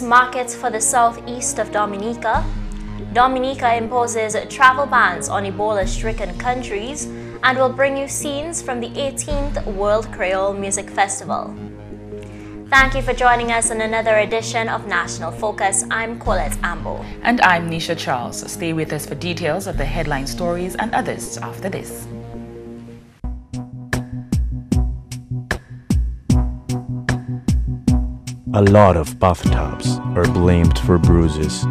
markets for the southeast of Dominica. Dominica imposes travel bans on Ebola-stricken countries and will bring you scenes from the 18th World Creole Music Festival. Thank you for joining us on another edition of National Focus. I'm Colette Ambo. And I'm Nisha Charles. Stay with us for details of the headline stories and others after this. A lot of bathtubs are blamed for bruises.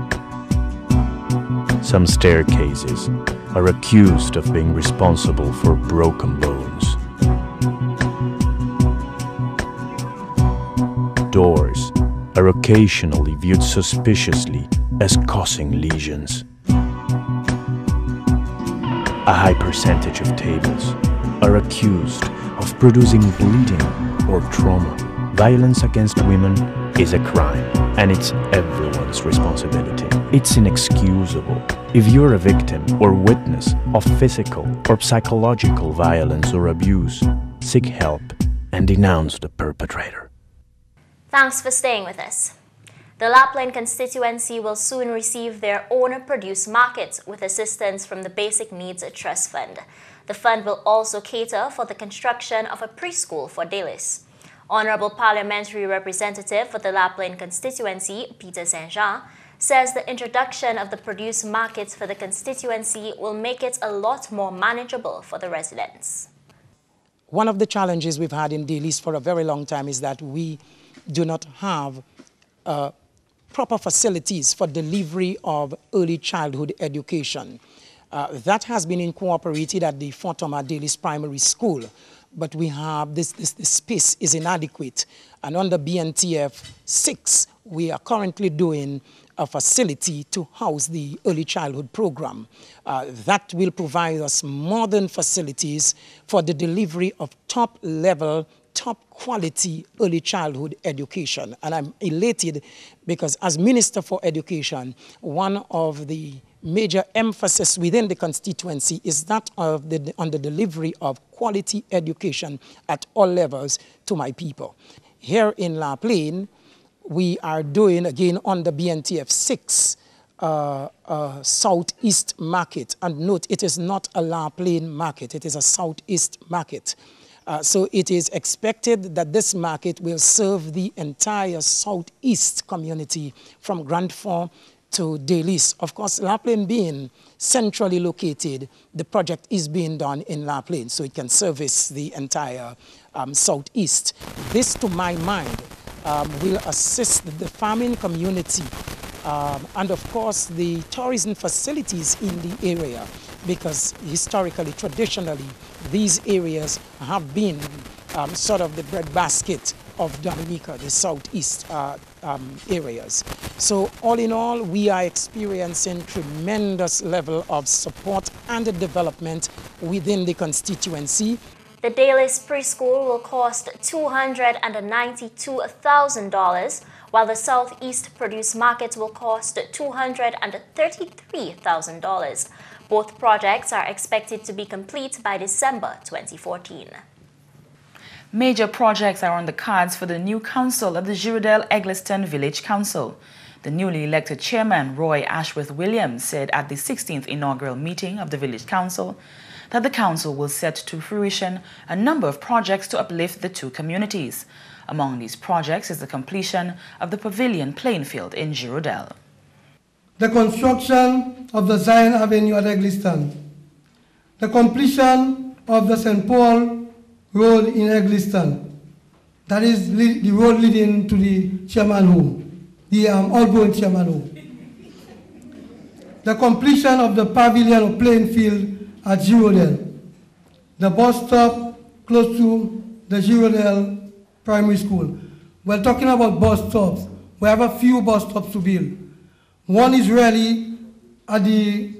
Some staircases are accused of being responsible for broken bones. Doors are occasionally viewed suspiciously as causing lesions. A high percentage of tables are accused of producing bleeding or trauma. Violence against women is a crime and it's everyone's responsibility. It's inexcusable. If you're a victim or witness of physical or psychological violence or abuse, seek help and denounce the perpetrator. Thanks for staying with us. The La Plaine constituency will soon receive their own produce market with assistance from the Basic Needs Trust Fund. The fund will also cater for the construction of a preschool for Delices. Honorable Parliamentary Representative for the La Plaine constituency, Peter Saint-Jean, says the introduction of the produce markets for the constituency will make it a lot more manageable for the residents. One of the challenges we've had in Delices for a very long time is that we do not have uh, proper facilities for delivery of early childhood education. Uh, that has been incorporated at the Fort Thomas Primary School, but we have this, this, this space is inadequate. And under BNTF 6, we are currently doing a facility to house the early childhood program. Uh, that will provide us modern facilities for the delivery of top level top quality early childhood education. And I'm elated because as Minister for Education, one of the major emphasis within the constituency is that of the, on the delivery of quality education at all levels to my people. Here in La Plaine, we are doing, again, on the BNTF 6, uh, uh, southeast market. And note, it is not a La Plaine market, it is a southeast market. Uh, so it is expected that this market will serve the entire southeast community from Grand Fond to Delices. Of course, La Plaine being centrally located, the project is being done in La Plaine, so it can service the entire um, southeast. This, to my mind, um, will assist the farming community um, and, of course, the tourism facilities in the area because historically, traditionally, these areas have been um, sort of the breadbasket of Dominica, the southeast uh, um, areas. So all in all, we are experiencing tremendous level of support and development within the constituency. The Delices preschool will cost $292,000, while the Southeast Produce Market will cost $233,000. Both projects are expected to be complete by December 2014. Major projects are on the cards for the new council of the Giraudel Eggleston Village Council. The newly elected chairman, Roy Ashworth Williams, said at the 16th inaugural meeting of the Village Council that the council will set to fruition a number of projects to uplift the two communities. Among these projects is the completion of the Pavilion playing field in Giraudel the construction of the Zion Avenue at Eggleston, the completion of the St. Paul Road in Eggleston, that is the road leading to the chairman home, the um, outgoing chairman home. The completion of the pavilion or playing field at Giraudel, the bus stop close to the Giraudel Primary School. We're talking about bus stops. We have a few bus stops to build. One is really at the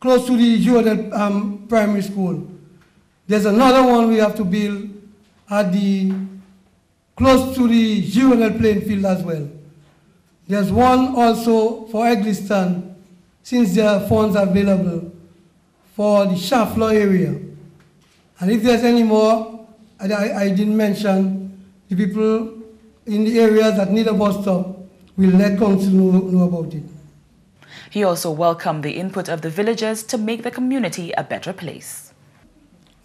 close to the Jordan um, Primary School. There's another one we have to build at the close to the Giraudel playing field as well. There's one also for Eggleston, since there are funds available for the Shaflo area. And if there's any more, I, I didn't mention the people in the areas that need a bus stop we'll let council know, know about it. He also welcomed the input of the villagers to make the community a better place.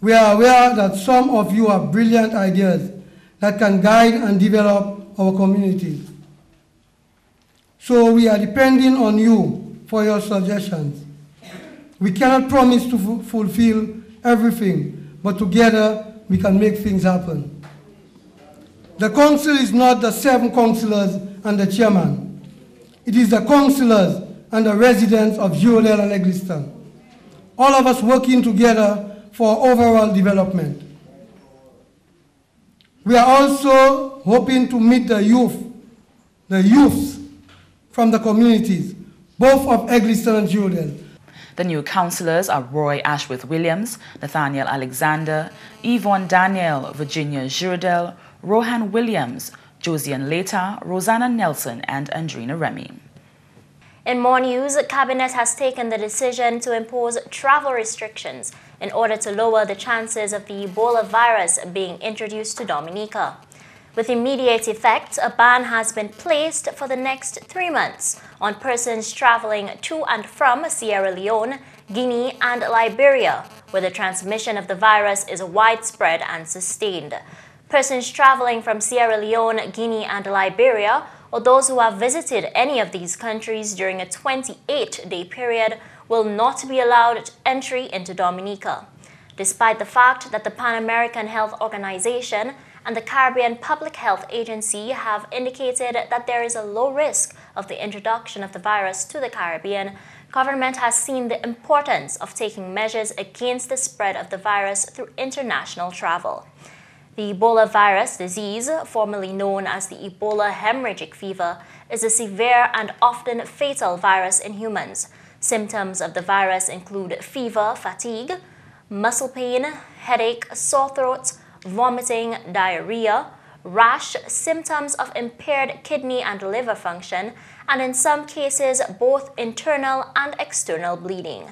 We are aware that some of you have brilliant ideas that can guide and develop our community. So we are depending on you for your suggestions. We cannot promise to fulfill everything, but together we can make things happen. The council is not the seven councillors and the chairman. It is the councillors and the residents of Giraudel and Eggleston. All of us working together for overall development. We are also hoping to meet the youth, the youths from the communities, both of Eggleston and Giraudel. The new councillors are Roy Ashworth Williams, Nathaniel Alexander, Yvonne Daniel, Virginia Girodale, Rohan Williams, Josiane Leta, Rosanna Nelson, and Andrina Remy. In more news, Cabinet has taken the decision to impose travel restrictions in order to lower the chances of the Ebola virus being introduced to Dominica. With immediate effect, a ban has been placed for the next three months on persons traveling to and from Sierra Leone, Guinea, and Liberia, where the transmission of the virus is widespread and sustained. Persons traveling from Sierra Leone, Guinea, and Liberia or those who have visited any of these countries during a 28-day period will not be allowed entry into Dominica, despite the fact that the Pan American Health Organization and the Caribbean Public Health Agency have indicated that there is a low risk of the introduction of the virus to the Caribbean, government has seen the importance of taking measures against the spread of the virus through international travel. The Ebola virus disease, formerly known as the Ebola hemorrhagic fever, is a severe and often fatal virus in humans. Symptoms of the virus include fever, fatigue, muscle pain, headache, sore throat, vomiting, diarrhea, rash, symptoms of impaired kidney and liver function, and in some cases, both internal and external bleeding.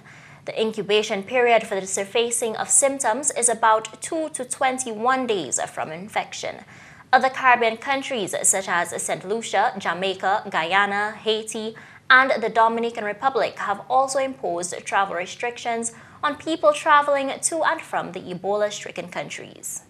The incubation period for the surfacing of symptoms is about 2 to 21 days from infection. Other Caribbean countries such as St. Lucia, Jamaica, Guyana, Haiti, and the Dominican Republic have also imposed travel restrictions on people traveling to and from the Ebola-stricken countries.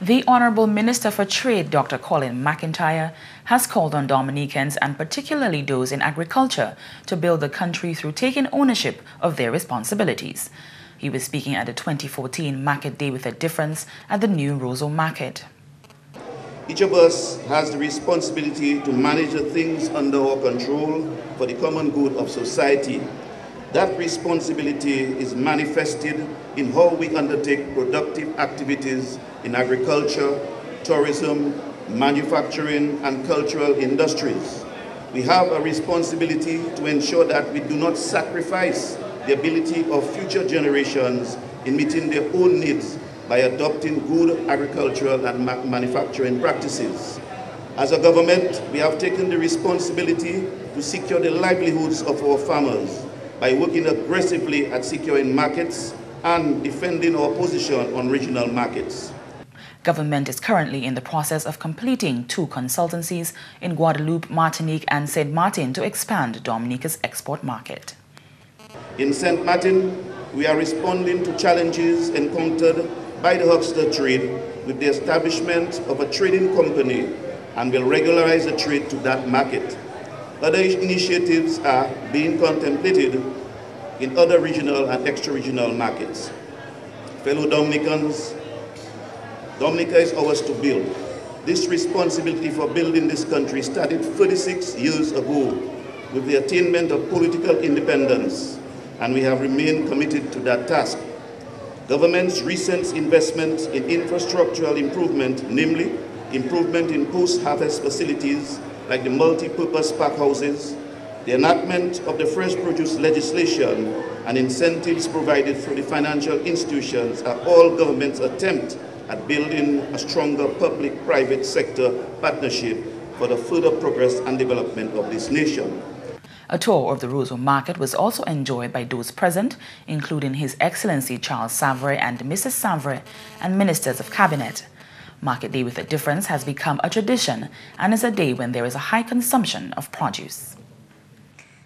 The Honorable Minister for Trade, Dr. Colin McIntyre, has called on Dominicans and particularly those in agriculture to build the country through taking ownership of their responsibilities. He was speaking at the 2014 Market Day with a Difference at the new Roseau Market. Each of us has the responsibility to manage the things under our control for the common good of society that responsibility is manifested in how we undertake productive activities in agriculture, tourism, manufacturing, and cultural industries. We have a responsibility to ensure that we do not sacrifice the ability of future generations in meeting their own needs by adopting good agricultural and ma manufacturing practices. As a government, we have taken the responsibility to secure the livelihoods of our farmers by working aggressively at securing markets and defending our position on regional markets. Government is currently in the process of completing two consultancies in Guadeloupe, Martinique and St. Martin to expand Dominica's export market. In St. Martin, we are responding to challenges encountered by the huckster trade with the establishment of a trading company and will regularize the trade to that market. Other initiatives are being contemplated in other regional and extra-regional markets. Fellow Dominicans, Dominica is ours to build. This responsibility for building this country started 36 years ago with the attainment of political independence, and we have remained committed to that task. Government's recent investment in infrastructural improvement, namely improvement in post-harvest facilities like the multi-purpose pack houses, the enactment of the fresh produce legislation, and incentives provided through the financial institutions are all government's attempt at building a stronger public-private sector partnership for the further progress and development of this nation. A tour of the Roseau Market was also enjoyed by those present, including His Excellency Charles Savarin and Mrs. Savarin and ministers of cabinet. Market Day with a Difference has become a tradition and is a day when there is a high consumption of produce.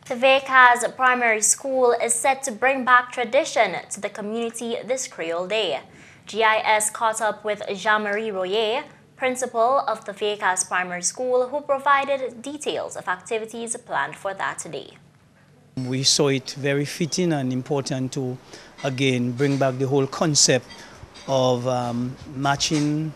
The Vieille Case Primary School is set to bring back tradition to the community this Creole Day. GIS caught up with Jean-Marie Royer, principal of the Vieille Case Primary School, who provided details of activities planned for that day. We saw it very fitting and important to, again, bring back the whole concept of um, matching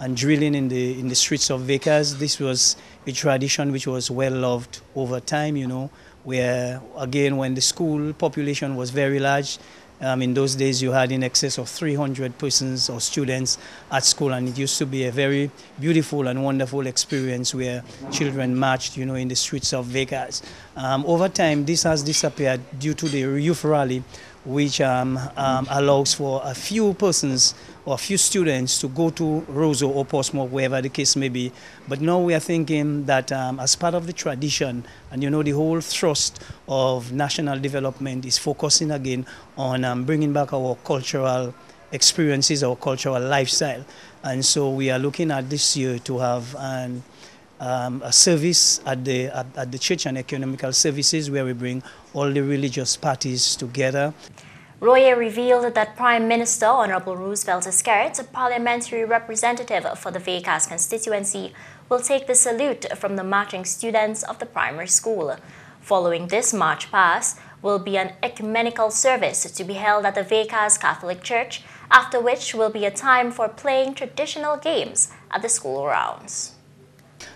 and drilling in the in the streets of Vieille Case. This was a tradition which was well loved over time, you know, where again when the school population was very large, um, in those days, you had in excess of 300 persons or students at school, and it used to be a very beautiful and wonderful experience where children marched, you know, in the streets of Vieille Case. Um, over time, this has disappeared due to the youth rally, which um, um, allows for a few persons or a few students to go to Roseau or Portsmouth, wherever the case may be. But now we are thinking that um, as part of the tradition, and you know, the whole thrust of national development is focusing again on um, bringing back our cultural experiences, our cultural lifestyle. And so we are looking at this year to have an um, a service at the, at, at the church and economical services where we bring all the religious parties together. Royer revealed that Prime Minister Honorable Roosevelt Skerrit, a parliamentary representative for the Vieille Case constituency, will take the salute from the marching students of the primary school. Following this march past will be an ecumenical service to be held at the Vieille Case Catholic Church, after which will be a time for playing traditional games at the school grounds.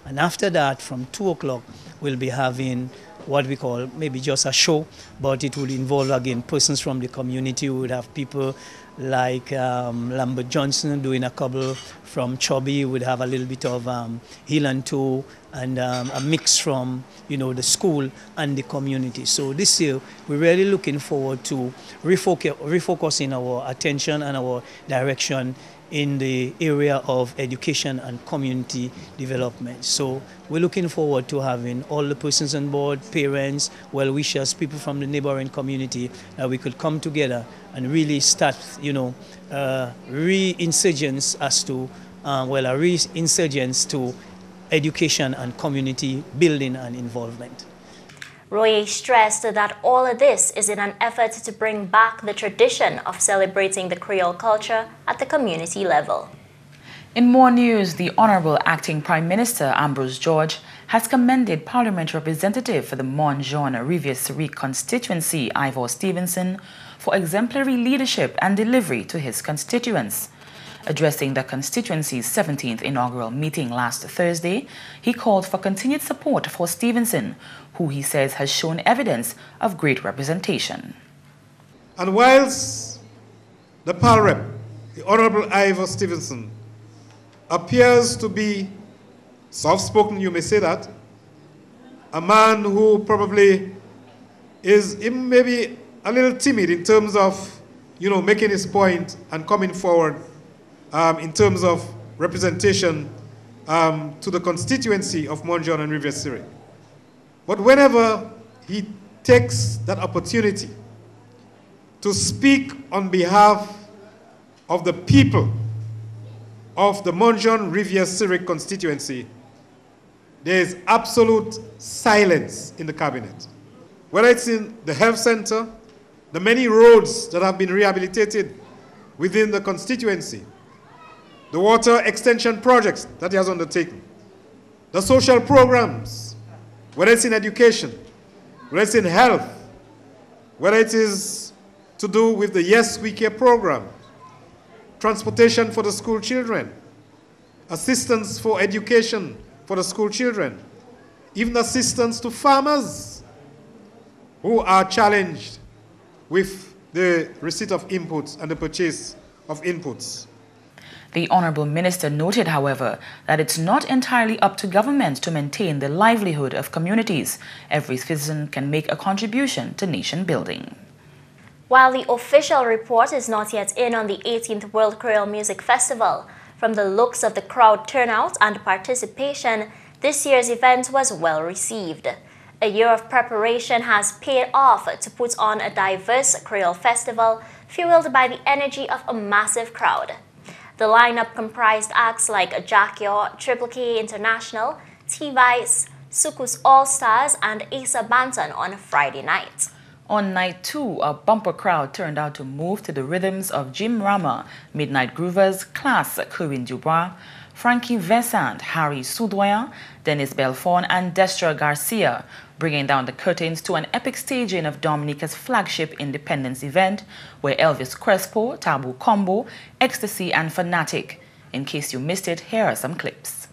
And after that, from 2 o'clock, we'll be having what we call maybe just a show, but it would involve again persons from the community. We would have people like um, Lambert Johnson doing a couple from Chubby. Would have a little bit of um, heel and toe and um, a mix from you know the school and the community. So this year we're really looking forward to refocus, refocusing our attention and our direction in the area of education and community development. So we're looking forward to having all the persons on board, parents, well-wishers, people from the neighboring community, that we could come together and really start, you know, uh, re-insurgence as to, uh, well, a re-insurgence to education and community building and involvement. Royer stressed that all of this is in an effort to bring back the tradition of celebrating the Creole culture at the community level. In more news, the Honorable Acting Prime Minister Ambrose George has commended Parliament Representative for the Montjean Riviere-Cyrique constituency, Ivor Stevenson, for exemplary leadership and delivery to his constituents. Addressing the constituency's 17th inaugural meeting last Thursday, he called for continued support for Stevenson, who he says has shown evidence of great representation. And whilst the Rep, the Honorable Ivor Stevenson, appears to be soft-spoken, you may say that, a man who probably is maybe a little timid in terms of, you know, making his point and coming forward um, in terms of representation um, to the constituency of Morne Jaune and Riviere-Cyrique. But whenever he takes that opportunity to speak on behalf of the people of the Montjean Riviere-Cyrique constituency, there is absolute silence in the cabinet. Whether it's in the health center, the many roads that have been rehabilitated within the constituency, the water extension projects that he has undertaken, the social programs, whether it's in education, whether it's in health, whether it is to do with the Yes We Care program, transportation for the school children, assistance for education for the school children, even assistance to farmers who are challenged with the receipt of inputs and the purchase of inputs. The Honourable Minister noted, however, that it's not entirely up to government to maintain the livelihood of communities. Every citizen can make a contribution to nation building. While the official report is not yet in on the 18th World Creole Music Festival, from the looks of the crowd turnout and participation, this year's event was well received. A year of preparation has paid off to put on a diverse Creole festival fueled by the energy of a massive crowd. The lineup comprised acts like Jack Triple K International, T-Vice, Sukus All Stars, and Asa Banton on Friday night. On night two, a bumper crowd turned out to move to the rhythms of Jim Rama, Midnight Groovers, Class, Corinne Dubois, Frankie Vincent, Harry Soudoyen, Denise Belfon, and Destra Garcia, bringing down the curtains to an epic staging of Dominica's flagship independence event, where Elvis Crespo, Tabou Combo, Ecstasy, and Fanatic. In case you missed it, here are some clips.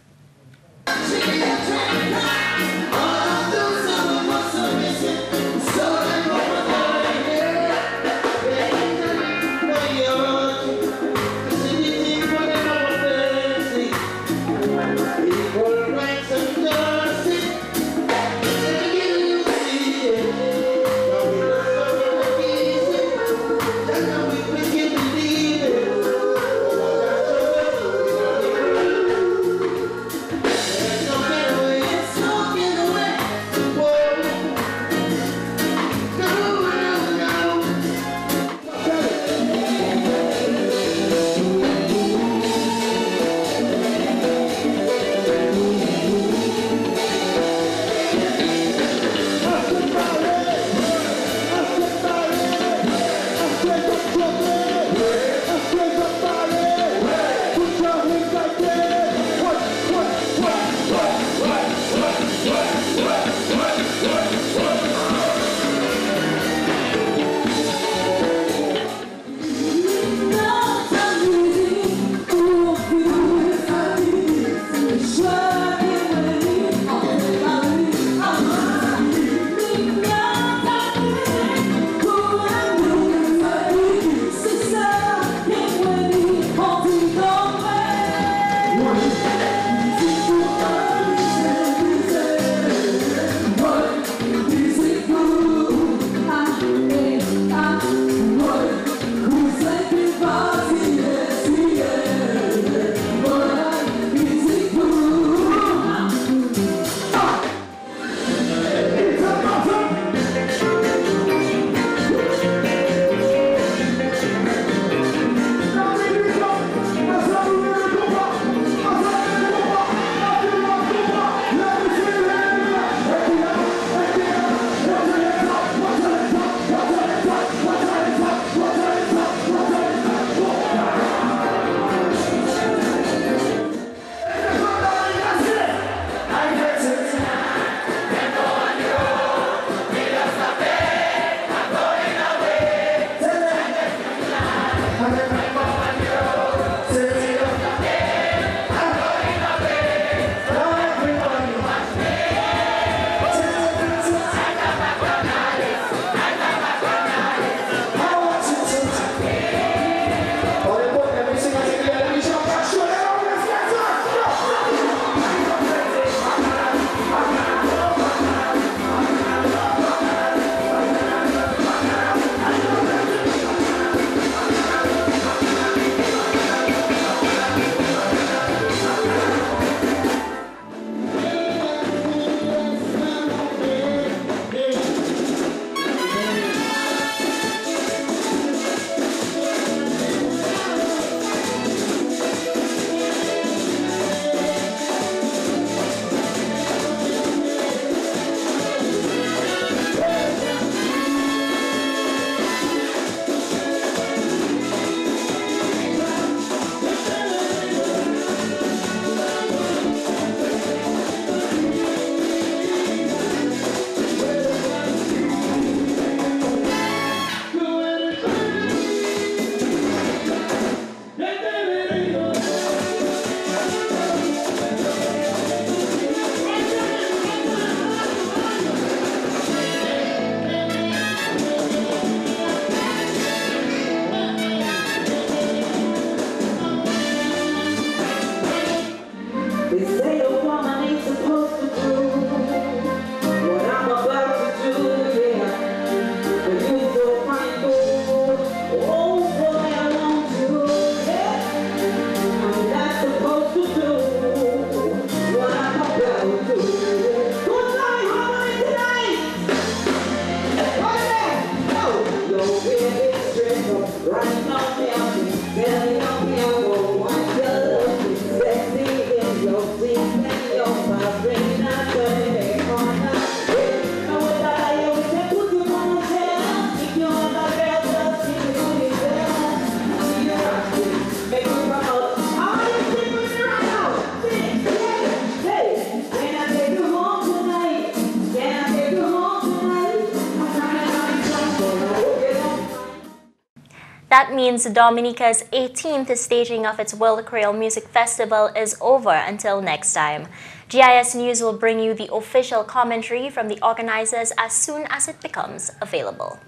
Means Dominica's 18th staging of its World Creole Music Festival is over until next time. GIS News will bring you the official commentary from the organizers as soon as it becomes available.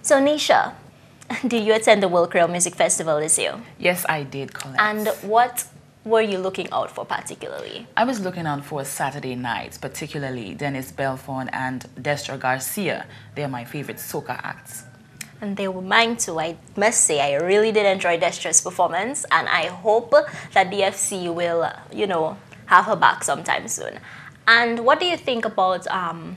So Nisha, did you attend the World Creole Music Festival this year? Yes, I did, Colette. And what were you looking out for particularly? I was looking out for Saturday nights, particularly Denise Belfon and Destra Garcia. They're my favorite soca acts. And they were mine too. I must say, I really did enjoy Destra's performance, and I hope that DFC will, you know, have her back sometime soon. And what do you think about um,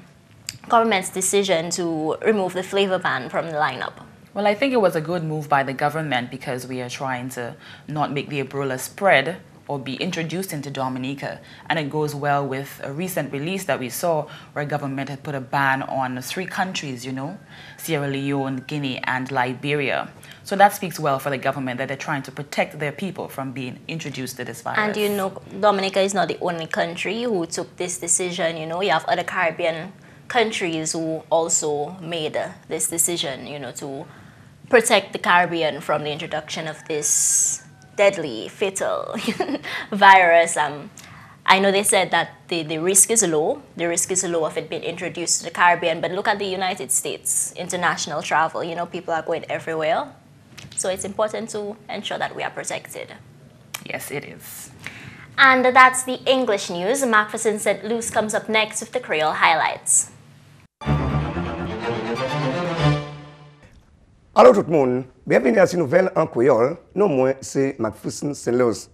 government's decision to remove the flavor ban from the lineup? Well, I think it was a good move by the government because we are trying to not make the Ebola spread or be introduced into Dominica. And it goes well with a recent release that we saw where government had put a ban on three countries, you know, Sierra Leone, Guinea, and Liberia. So that speaks well for the government that they're trying to protect their people from being introduced to this virus. And you know, Dominica is not the only country who took this decision. You know, you have other Caribbean countries who also made this decision, you know, to protect the Caribbean from the introduction of this deadly, fatal virus. Um, I know they said that the, the risk is low. The risk is low of it being introduced to the Caribbean. But look at the United States, international travel. You know, people are going everywhere. So it's important to ensure that we are protected. Yes, it is. And that's the English news. McPherson St. Luce comes up next with the Creole highlights. Alo tout moun, bienveni a si nouvel an Kouyol, nou mwen se McPherson St. Luce.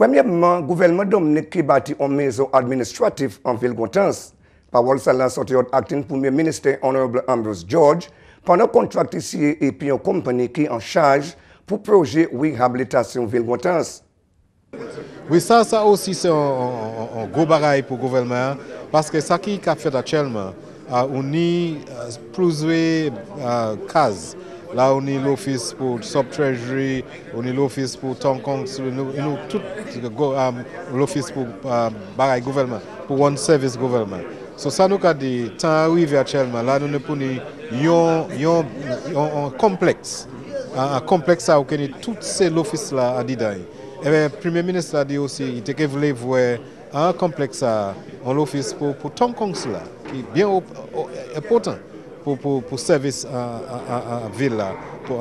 Premyèmman, gouvernement Dominique ki bati an mezon administratif an vil kontans. Pawol sa la sote yot aktin pounmè minister Honorable Ambrose George pandan kontrakte siye epi yon kompany ki an chaj pou proje rehabilitasyon vil kontans. Oui, sa sa osi se an go baray pou gouvernement paske sa ki kap fèd atchèlman ou ni prouzwe kaz. La ou ni l'ofis pou sub-treasury, ou ni l'ofis pou town council, ou ni tout l'ofis pou baray gouvernement, pou one service gouvernement. So sa nou ka di, tan arive a chelman, la nou ne pou ni yon kompleks, a kompleks sa ou ke ni tout se l'ofis la a di day. Ebe, Premier Ministre a di osi, i teke vle vwe a kompleks sa, an l'ofis pou town council la, ki bien important. Pou servis a vil la,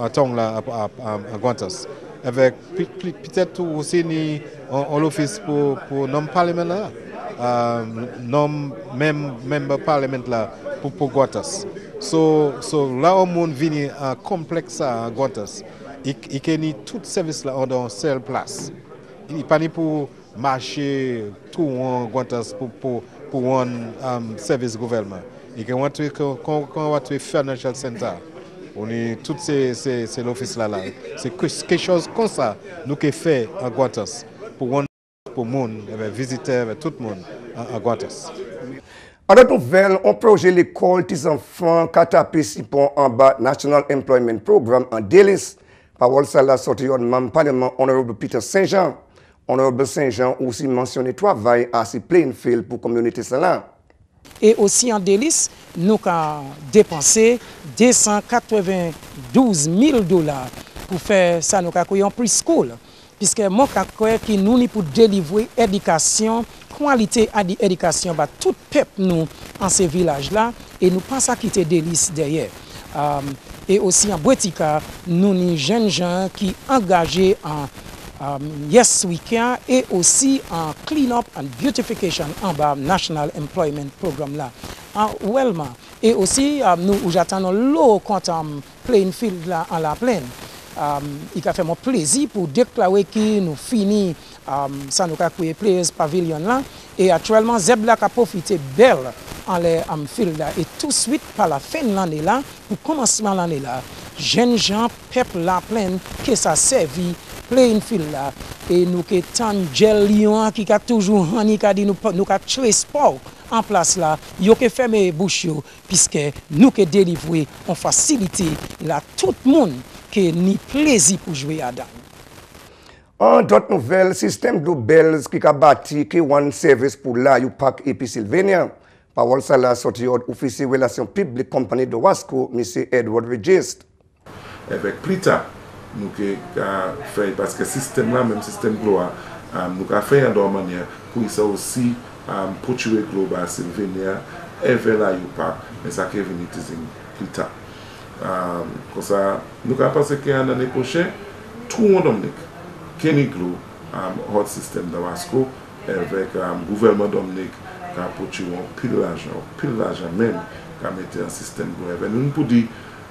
a tong la, a Gwantas. Evek, pitet tou osi ni an l'ofis pou nom parlement la, nom member parlement la pou Gwantas. So, la ou moun vini a kompleks a Gwantas, i ke ni tout servis la an don sel plas. I pa ni pou mache tou an Gwantas pou an servis gouvelman. I gen watwe kon watwe financial center. Oni tout se l'ofis la la. Se ke chos kon sa nou ke fe a Gwatas. Pou wan pou moun, eve vizite, eve tout moun a Gwatas. Adat nouvel, on proje l'ekol tis anfan katapi sipon an ba National Employment Program an Delis. Pa wol sa la soti yon mam paneman Honorable Peter Saint-Jean. Honorable Saint-Jean ou si mensyone travay a si plain field E osi an delis, nou ka depanse 292 mil dolar pou fe sa nou ka kwe yon pre-school. Piske moun ka kwe ki nou ni pou delivwe edikasyon, kwalite adi edikasyon ba tout pep nou an se vilaj la, e nou pan sa ki te delis derye. Um, e osi an Bwetika, nou ni jen jen ki angaje an Um, yes We Can et aussi en uh, Clean Up and Beautification en bas National Employment Program la. Uh, en Wellman. Et aussi um, nou ou jatan nou lou kontan um, Plainfield la an la plen. Um, I ka fè mou plezi pou deklawe ki nou fini um, san nou ka kouye Players Pavilion la. Et atwèlman Zeb la ka profite bel an le um, am fil la. Et tout suite pa la fin l'anè la, pou komanseman l'anè la, jen jan pep la plen ke sa sevi playing la, e nou ke tan gel liyon ki kak toujou hani ka di nou, nou kak chwe spor an plas la, yo ke feme bouch yo, piske nou ke delivwe an fasilite la tout moun ke ni plezi pou jwe adan. An dot nouvel, sistem do belz ki ka bati ki wan servis pou la yu pak epi Sylvania. Pawol sa la soti yot ofisi relasyon publik kompani do Wasko, misi Edward Regist. Ebe, plita. nou ke ka fey, paske sistem la menm sistem glo a, um, nou ka fey an do manye pou isa osi um, potue glo ba Silvenia eve la yu pa, men sa ke veni tizin lita. Um, kosa nou ka pase ke an ane poche, tou an domnik, keni glo hot sistem da wasko, evek gouverman domnik, ka potue an pil lajan, pil lajan men ka mette an sistem glo eve. Nou nou pou di,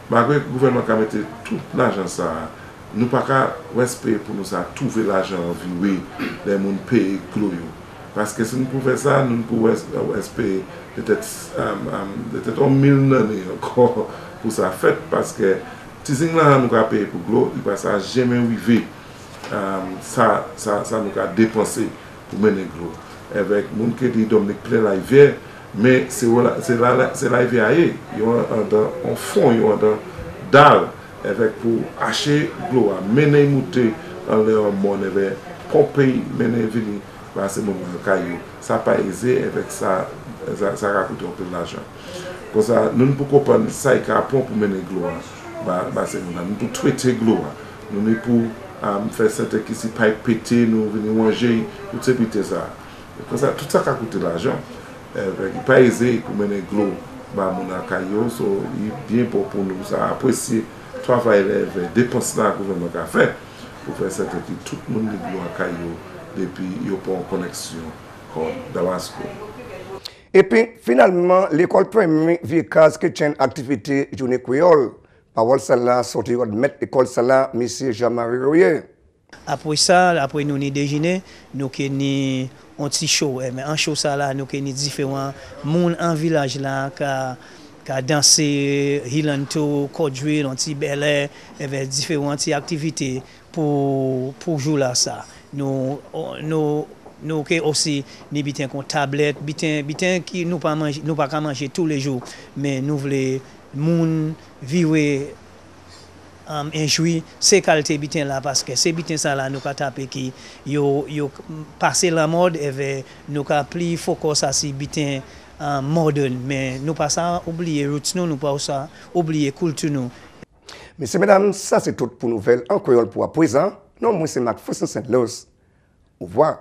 Magwe gouverman ka mette tout l'ajan sa nou pa ka wespe pou nou sa touve l'ajan viwe le moun peye klo yo. Paske se nou pou fe sa, nou pou euh, wespe detet om mil nane ankon pou sa fet paske tizing la nou ka peye pou klo, i pa sa jemen vive um, sa, sa, sa nou ka depanse pou menen klo. Evek moun ke di domnik ple la ivye, me se la, la, ivye aye, yon an dan, fon, yon an dan dal evèk pou ache gloa, mène moutè an lè an moun evè, pompèi mène vini ba se moun moun kayo. Sa pa eze evèk sa, sa, sa rakoute anpil l'ajan. Kon sa, nou nou pou kopan sa e ka apon pou mène gloa ba, ba se moun an. Nou pou twete gloa. Nou nou pou um, fè sete ki si pay pete, nou vini wanje, tout se pite sa. Kon sa, tout sa kakoute l'ajan. Evèk, pa eze pou mène gloa ba moun akayo. So, yi bien pou pou nou sa apresye travay leve, depons nan gouvenman ka fe, pou fe sete ki tout moun li glo akay yo, depi yo pon koneksyon kon Damasko. Epi, finalman, l'ekol premi vikaz ki chen aktivite jouni kuyol, pawol sala soti yon met ekol sala misi Jean-Marie Royer. Apre sa, apre nou ni dejine, nou ke ni onti show, eh, men an show sa la nou ke ni diferan moun an vilaj la ka ka danse hilanto, kodjwe, lonti eh belè, evè diferanti aktivite pou, pou jou la sa. Nou, nou, nou ke osi ni biten kon tablet, biten, biten ki nou pa, manje, nou pa ka manje tou le jou, men nou vle moun viwe um, enjoui se kalte biten la, paske se biten sa la nou ka tape ki yo, yo pase la mod evè eh nou ka pli fokos asi biten Uh, modern, men nou pa sa oubliye roots nou, nou pa ou sa oubliye kultu nou. Mese medam, sa se tout pou nouvel an koyol pou apwezan. Non mwen se McPherson St. Luce. Ou vwa.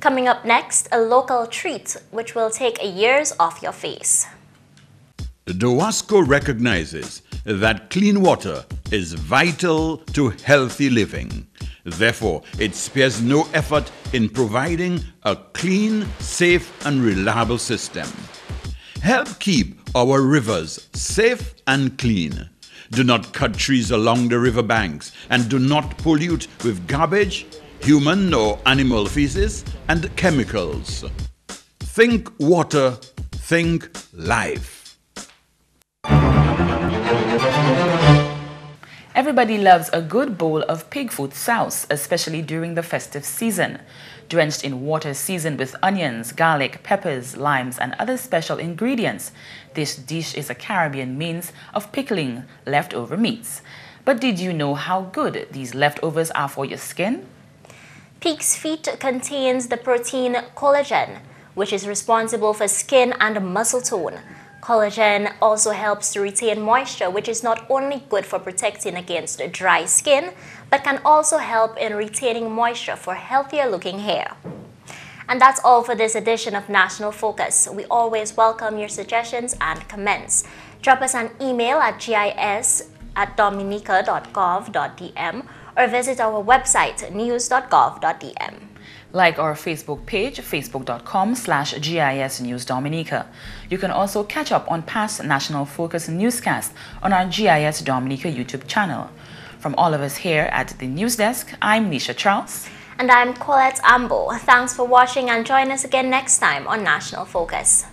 Coming up next, a local treat which will take a years off your face. DOWASCO recognizes that clean water is vital to healthy living. Therefore, it spares no effort in providing a clean, safe, and reliable system. Help keep our rivers safe and clean. Do not cut trees along the river banks and do not pollute with garbage, human or animal feces, and chemicals. Think water, think life. Everybody loves a good bowl of pig foot sauce, especially during the festive season. Drenched in water seasoned with onions, garlic, peppers, limes, and other special ingredients, this dish is a Caribbean means of pickling leftover meats. But did you know how good these leftovers are for your skin? Pig's feet contains the protein collagen, which is responsible for skin and muscle tone. Collagen also helps to retain moisture, which is not only good for protecting against dry skin, but can also help in retaining moisture for healthier looking hair. And that's all for this edition of National Focus. We always welcome your suggestions and comments. Drop us an email at gis at dominica.gov.dm or visit our website news.gov.dm. Like our Facebook page, facebook.com slash GIS News Dominica. You can also catch up on past National Focus newscasts on our GIS Dominica YouTube channel. From all of us here at the News Desk, I'm Nisha Charles. And I'm Colette Ambo. Thanks for watching and join us again next time on National Focus.